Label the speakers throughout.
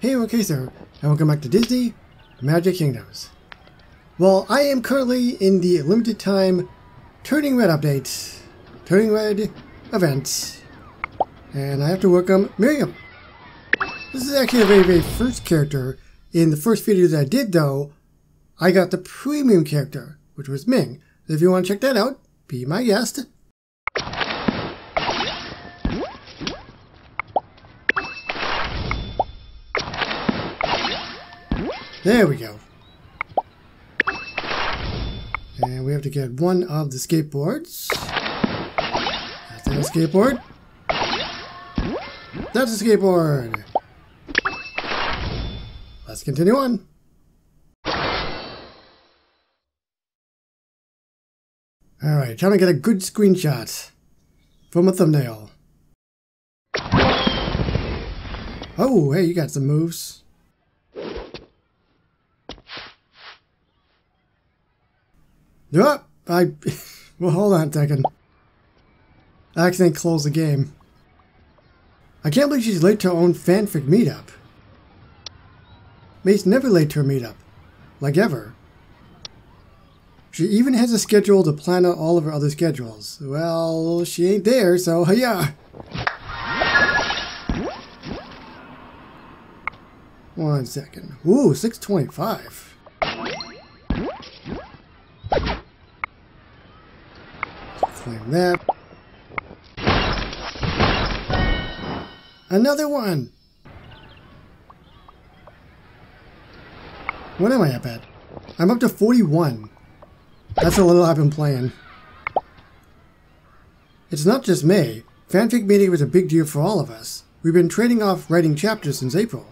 Speaker 1: Hey, okay, sir, and welcome back to Disney Magic Kingdoms. Well, I am currently in the limited time Turning Red update, Turning Red event, and I have to welcome Miriam. This is actually the very, very first character. In the first video that I did, though, I got the premium character, which was Ming. If you want to check that out, be my guest. There we go. And we have to get one of the skateboards. That's a skateboard. That's a skateboard. Let's continue on. Alright, trying to get a good screenshot from a thumbnail. Oh, hey, you got some moves. Yep, I... well, hold on a second. I accidentally closed the game. I can't believe she's late to her own fanfic meetup. Mei's never late to her meetup. Like ever. She even has a schedule to plan out all of her other schedules. Well, she ain't there, so yeah. One second. Ooh, 625. Claim that. Another one! What am I up at? I'm up to 41. That's a little I've been playing. It's not just Mei. Fanfic meeting was a big deal for all of us. We've been trading off writing chapters since April.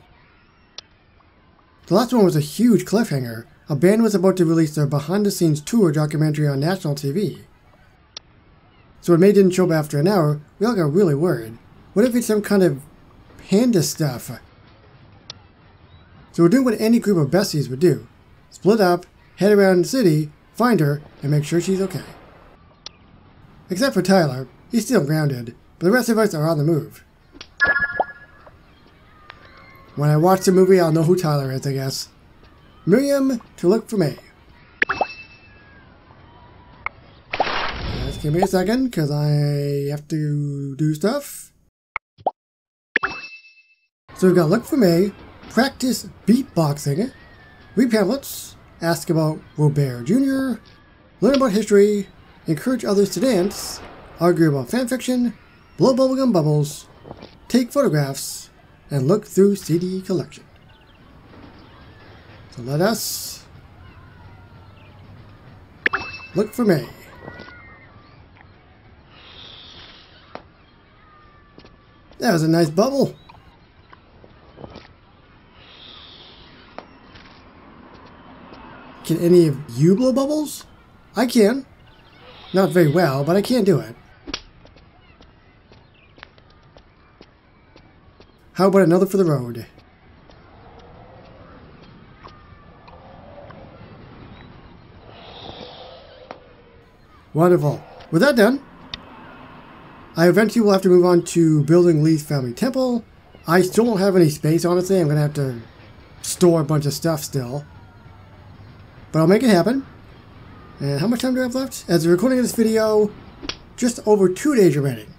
Speaker 1: The last one was a huge cliffhanger. A band was about to release their behind-the-scenes tour documentary on national TV. So when Mei didn't show up after an hour, we all got really worried. What if it's some kind of panda stuff? So we're doing what any group of besties would do. Split up, head around the city, find her, and make sure she's okay. Except for Tyler, he's still grounded, but the rest of us are on the move. When I watch the movie, I'll know who Tyler is, I guess. Miriam to look for me. Just give me a second, because I have to do stuff. So we've got look for me, practice beatboxing, read pamphlets, ask about Robert Jr., learn about history, encourage others to dance, argue about fanfiction, blow bubblegum bubbles, take photographs, and look through CD collection. So let us look for Mei. That was a nice bubble. Can any of you blow bubbles? I can. Not very well, but I can do it. How about another for the road? Wonderful. With that done, I eventually will have to move on to building Lee's family temple. I still don't have any space, honestly. I'm going to have to store a bunch of stuff still. But I'll make it happen. And how much time do I have left? As the recording of this video, just over two days remaining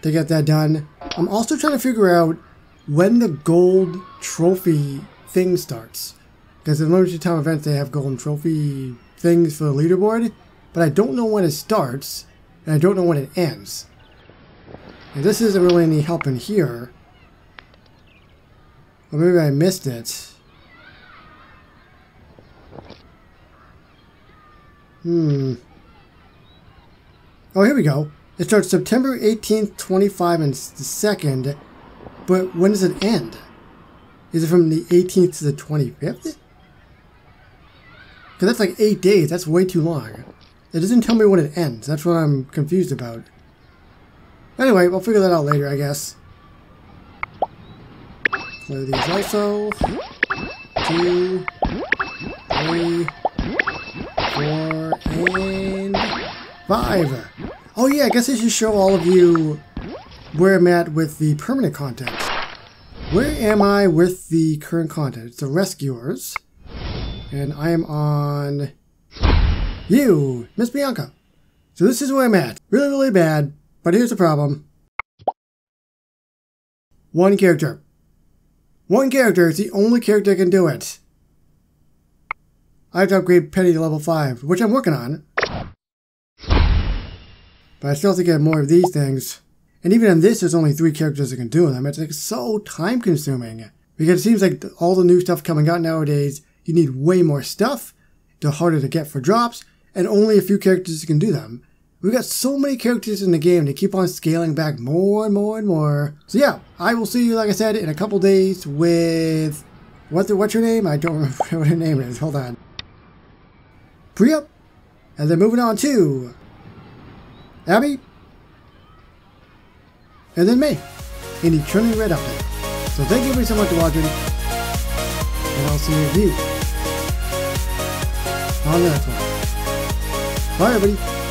Speaker 1: to get that done. I'm also trying to figure out when the gold trophy thing starts. Because in limited time events, they have golden trophy things for the leaderboard. But I don't know when it starts, and I don't know when it ends. And this isn't really any help in here. Or maybe I missed it. Hmm. Oh, here we go. It starts September 18th, 25, and the 2nd. But when does it end? Is it from the 18th to the 25th? Because that's like 8 days. That's way too long. It doesn't tell me when it ends. That's what I'm confused about. Anyway, we'll figure that out later, I guess. Clear these also. Two, three, four, and five. Oh yeah, I guess I should show all of you where I'm at with the permanent content. Where am I with the current content? It's the Rescuers. And I am on you, Miss Bianca. So this is where I'm at. Really, really bad. But here's the problem. One character. One character is the only character that can do it. I have to upgrade Penny to level 5, which I'm working on. But I still have to get more of these things. And even in this, there's only three characters that can do them. It's like so time consuming. Because it seems like all the new stuff coming out nowadays, you need way more stuff, they're harder to get for drops, and only a few characters can do them. We've got so many characters in the game to keep on scaling back more and more and more. So yeah, I will see you, like I said, in a couple days with... What the, what's your name? I don't remember what her name is. Hold on. Priya. And then moving on to... Abby. And then me. In Turning Red update. So thank you very so much for watching. And I'll see you on the next one. Bye everybody.